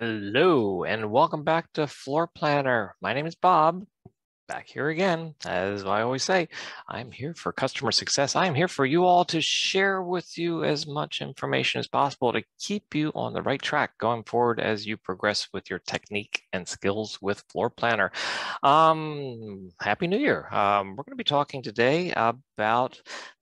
Hello and welcome back to Floorplanner. My name is Bob. Back here again. As I always say, I'm here for customer success. I am here for you all to share with you as much information as possible to keep you on the right track going forward as you progress with your technique and skills with Floorplanner. Um, Happy New Year. Um, we're going to be talking today about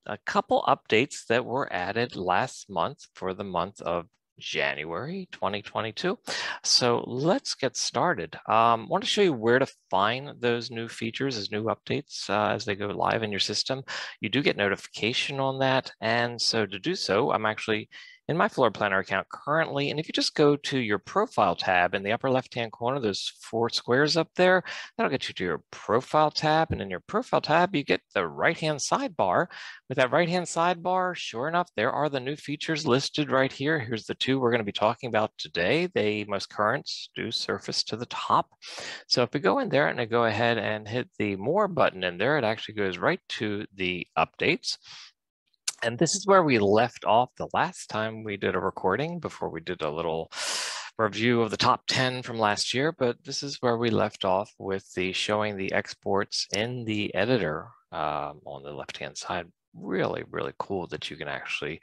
a couple updates that were added last month for the month of January 2022. So let's get started. Um, I want to show you where to find those new features as new updates uh, as they go live in your system. You do get notification on that. And so to do so, I'm actually in my Floorplanner account currently. And if you just go to your profile tab in the upper left-hand corner, those four squares up there, that'll get you to your profile tab. And in your profile tab, you get the right-hand sidebar. With that right-hand sidebar, sure enough, there are the new features listed right here. Here's the two we're going to be talking about today. They most current do surface to the top. So if we go in there and I go ahead and hit the more button in there, it actually goes right to the updates. And this is where we left off the last time we did a recording before we did a little review of the top 10 from last year, but this is where we left off with the showing the exports in the editor um, on the left-hand side. Really, really cool that you can actually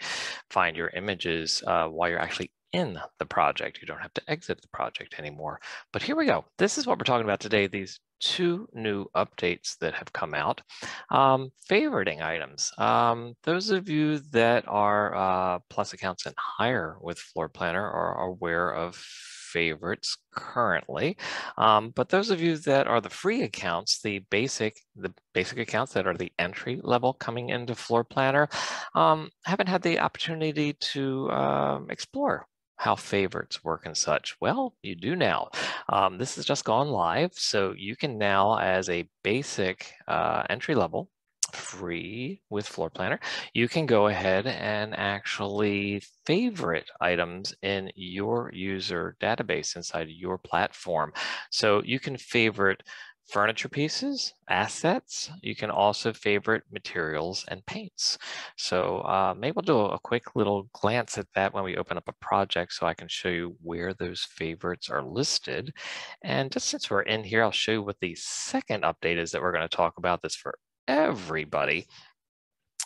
find your images uh, while you're actually in the project. You don't have to exit the project anymore. But here we go. This is what we're talking about today, these two new updates that have come out. Um, favoriting items. Um, those of you that are uh, plus accounts and higher with Floorplanner are aware of favorites currently. Um, but those of you that are the free accounts, the basic, the basic accounts that are the entry level coming into Floorplanner, um, haven't had the opportunity to um, explore how favorites work and such? Well, you do now. Um, this has just gone live, so you can now, as a basic uh, entry level, free with Floorplanner, you can go ahead and actually favorite items in your user database inside your platform. So you can favorite furniture pieces, assets. You can also favorite materials and paints. So uh, maybe we'll do a quick little glance at that when we open up a project so I can show you where those favorites are listed. And just since we're in here, I'll show you what the second update is that we're going to talk about this for everybody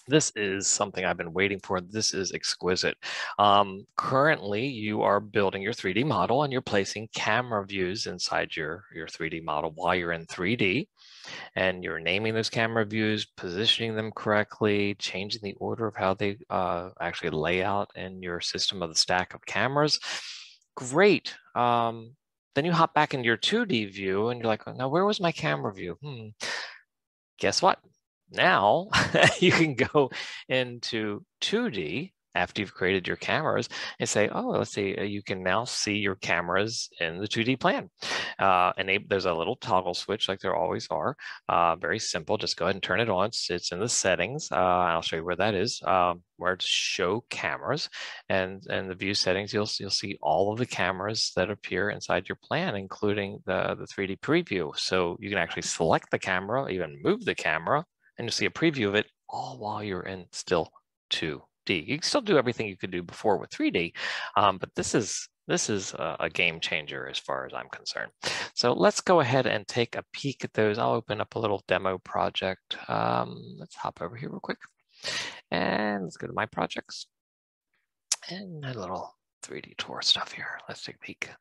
this is something I've been waiting for. This is exquisite. Um, currently, you are building your 3D model and you're placing camera views inside your, your 3D model while you're in 3D. And you're naming those camera views, positioning them correctly, changing the order of how they uh, actually lay out in your system of the stack of cameras. Great. Um, then you hop back into your 2D view and you're like, now where was my camera view? Hmm. Guess what? Now you can go into 2D after you've created your cameras and say, oh, let's see, uh, you can now see your cameras in the 2D plan. Uh, enable, there's a little toggle switch like there always are. Uh, very simple. Just go ahead and turn it on. It's, it's in the settings. Uh, I'll show you where that is, um, where it's show cameras. And, and the view settings, you'll, you'll see all of the cameras that appear inside your plan, including the, the 3D preview. So you can actually select the camera, even move the camera, and you'll see a preview of it all while you're in still 2D. You can still do everything you could do before with 3D, um, but this is this is a, a, game changer as far as I'm concerned. So let's go ahead and take a peek at those. I'll open up a little demo project. Um, let's hop over here real quick. And let's go to my projects. And a little 3D tour stuff here. Let's take a peek.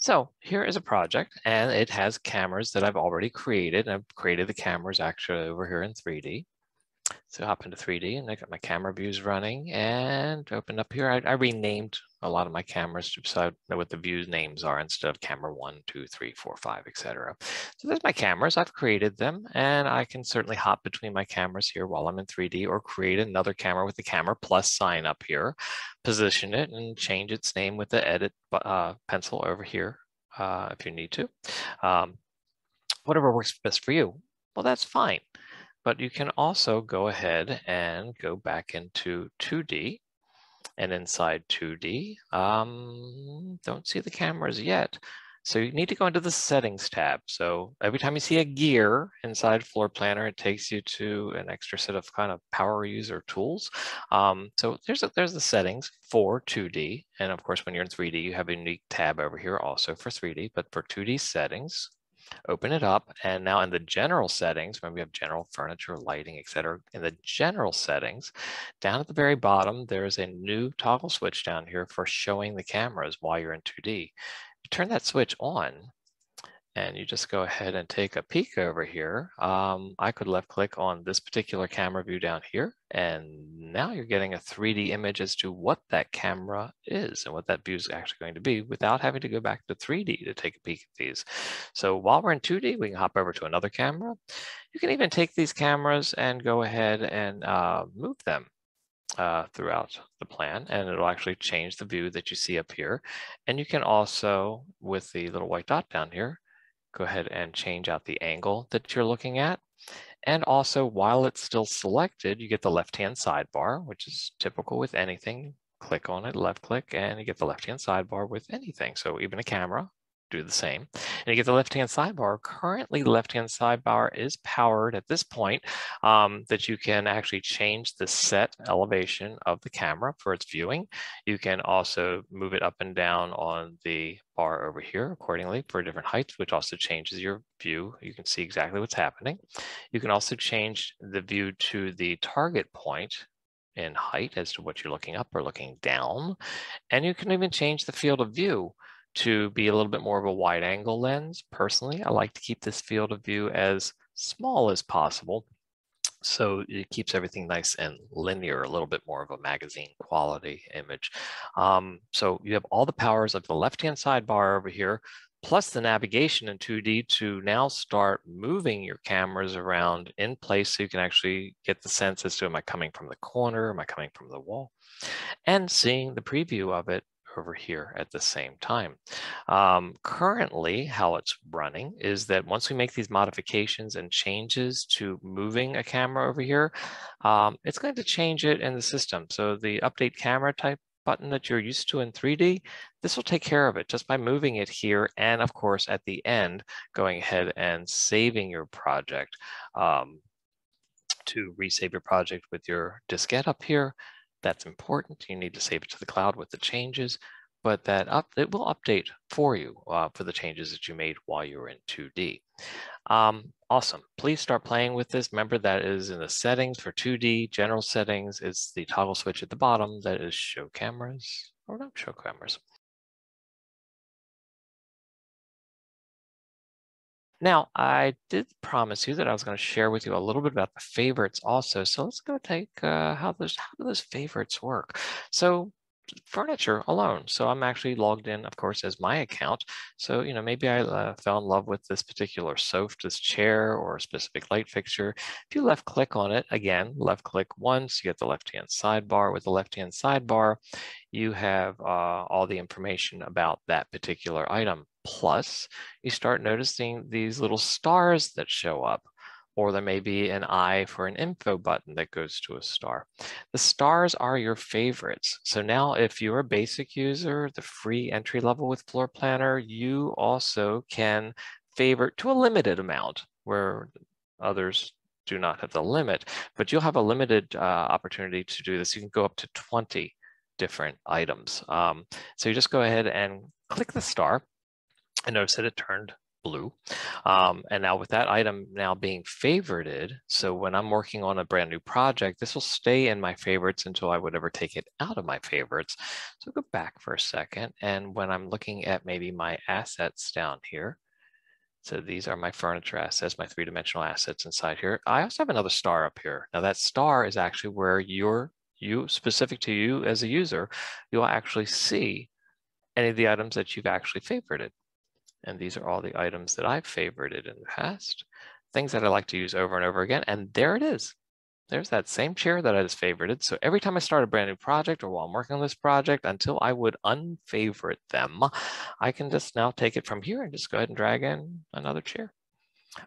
So here is a project and it has cameras that I've already created. I've created the cameras actually over here in 3D. So hop into 3D and I got my camera views running and open up here. I, I, renamed a lot of my cameras so I know what the views names are instead of camera one, two, three, four, five, etc. So there's my cameras. I've created them and I can certainly hop between my cameras here while I'm in 3D or create another camera with the camera plus sign up here, position it and change its name with the edit uh, pencil over here uh, if you need to. Um, whatever works best for you. Well, that's fine. But you can also go ahead and go back into 2D. And inside 2D, um, don't see the cameras yet. So you need to go into the settings tab. So every time you see a gear inside Floorplanner, it takes you to an extra set of kind of power user tools. Um, so there's a, there's the settings for 2D. And of course, when you're in 3D, you have a unique tab over here also for 3D, but for 2D settings, open it up. And now in the general settings, when we have general furniture, lighting, etc., in the general settings, down at the very bottom, there is a new toggle switch down here for showing the cameras while you're in 2D turn that switch on and you just go ahead and take a peek over here, um, I could left click on this particular camera view down here. And now you're getting a 3D image as to what that camera is and what that view is actually going to be without having to go back to 3D to take a peek at these. So while we're in 2D, we can hop over to another camera. You can even take these cameras and go ahead and uh, move them uh, throughout the plan and it'll actually change the view that you see up here. And you can also, with the little white dot down here, go ahead and change out the angle that you're looking at. And also while it's still selected, you get the left-hand sidebar, which is typical with anything. Click on it, left click, and you get the left-hand sidebar with anything. So even a camera, do the same. And you get the left-hand sidebar. Currently, the left-hand sidebar is powered at this point um, that you can actually change the set elevation of the camera for its viewing. You can also move it up and down on the bar over here accordingly for different heights, which also changes your view. You can see exactly what's happening. You can also change the view to the target point in height as to what you're looking up or looking down. And you can even change the field of view to be a little bit more of a wide angle lens. Personally, I like to keep this field of view as small as possible. So it keeps everything nice and linear, a little bit more of a magazine quality image. Um, so you have all the powers of the left-hand sidebar over here, plus the navigation in 2D to now start moving your cameras around in place so you can actually get the sense as to am I coming from the corner, am I coming from the wall, and seeing the preview of it over here at the same time. Um, currently, how it's running is that once we make these modifications and changes to moving a camera over here, um, it's going to change it in the system. So the update camera type button that you're used to in 3D, this will take care of it just by moving it here. And of course, at the end, going ahead and saving your project um, to resave your project with your diskette up here that's important. You need to save it to the cloud with the changes, but that up it will update for you uh, for the changes that you made while you were in 2D. Um, awesome. Please start playing with this. Remember that is in the settings for 2D, general settings. It's the toggle switch at the bottom that is show cameras or not show cameras. Now, I did promise you that I was going to share with you a little bit about the favorites also. So let's go take uh, how those how do those favorites work. So furniture alone. So I'm actually logged in, of course, as my account. So, you know, maybe I uh, fell in love with this particular sofa, this chair or a specific light fixture. If you left click on it, again, left click once, you get the left-hand sidebar. With the left-hand sidebar, you have uh, all the information about that particular item. Plus, you start noticing these little stars that show up or there may be an eye for an info button that goes to a star. The stars are your favorites. So now if you're a basic user, the free entry level with Floorplanner, you also can favorite to a limited amount where others do not have the limit, but you'll have a limited uh, opportunity to do this. You can go up to 20 different items. Um, so you just go ahead and click the star and notice that it turned blue. Um, and now with that item now being favorited, so when I'm working on a brand new project, this will stay in my favorites until I would ever take it out of my favorites. So go back for a second. And when I'm looking at maybe my assets down here, so these are my furniture assets, my three-dimensional assets inside here. I also have another star up here. Now that star is actually where you're, you, specific to you as a user, you'll actually see any of the items that you've actually favorited. And these are all the items that I've favorited in the past, things that I like to use over and over again. And there it is. There's that same chair that I just favorited. So every time I start a brand new project or while I'm working on this project, until I would unfavorite them, I can just now take it from here and just go ahead and drag in another chair.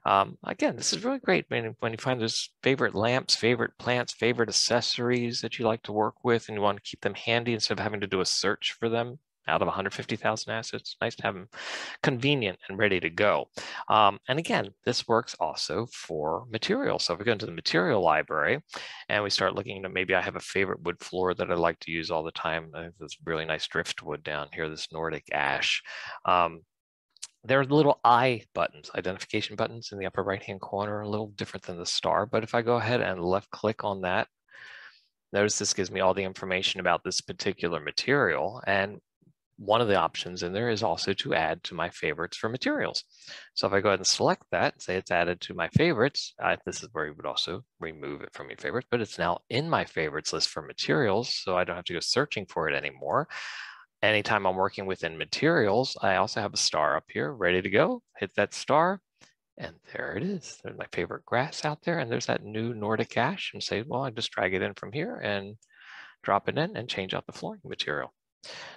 Um, again, this is really great when, when you find those favorite lamps, favorite plants, favorite accessories that you like to work with and you want to keep them handy instead of having to do a search for them out of 150,000 assets. Nice to have them convenient and ready to go. Um, and again, this works also for materials. So if we go into the material library and we start looking at maybe I have a favorite wood floor that I like to use all the time. I this really nice driftwood down here, this Nordic ash. Um, there are little I buttons, identification buttons in the upper right-hand corner, a little different than the star. But if I go ahead and left click on that, notice this gives me all the information about this particular material. And one of the options in there is also to add to my favorites for materials. So if I go ahead and select that, say it's added to my favorites, this is where you would also remove it from your favorites, but it's now in my favorites list for materials. So I don't have to go searching for it anymore. Anytime I'm working within materials, I also have a star up here ready to go. Hit that star and there it is. There's my favorite grass out there. And there's that new Nordic ash and say, well, I just drag it in from here and drop it in and change out the flooring material.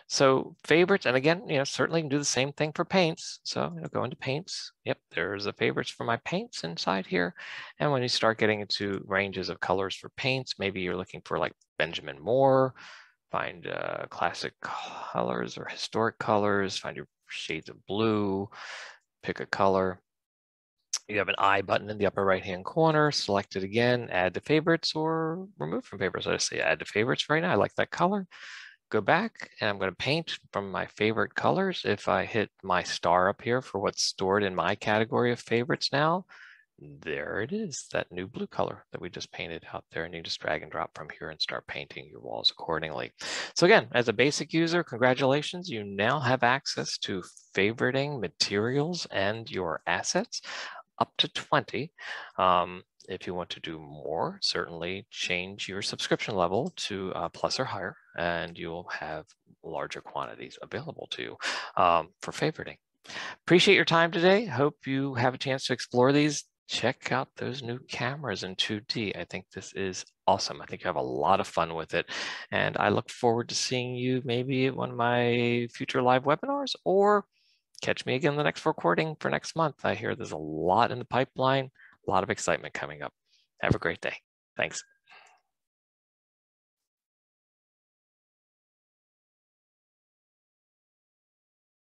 So favorites, and again, you know, certainly can do the same thing for paints. So you know, go into paints. Yep, there's the favorites for my paints inside here. And when you start getting into ranges of colors for paints, maybe you're looking for like Benjamin Moore, find uh, classic colors or historic colors, find your shades of blue, pick a color. You have an I button in the upper right hand corner, select it again, add to favorites or remove from favorites. I say add to favorites right now. I like that color go back and I'm going to paint from my favorite colors. If I hit my star up here for what's stored in my category of favorites now, there it is, that new blue color that we just painted out there. And you just drag and drop from here and start painting your walls accordingly. So again, as a basic user, congratulations, you now have access to favoriting materials and your assets up to 20. Um, if you want to do more, certainly change your subscription level to uh, plus or higher, and you will have larger quantities available to you um, for favoriting. Appreciate your time today. Hope you have a chance to explore these. Check out those new cameras in 2D. I think this is awesome. I think you have a lot of fun with it. And I look forward to seeing you maybe at one of my future live webinars or catch me again the next recording for next month. I hear there's a lot in the pipeline. A lot of excitement coming up. Have a great day. Thanks.